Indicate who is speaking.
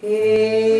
Speaker 1: Yeah.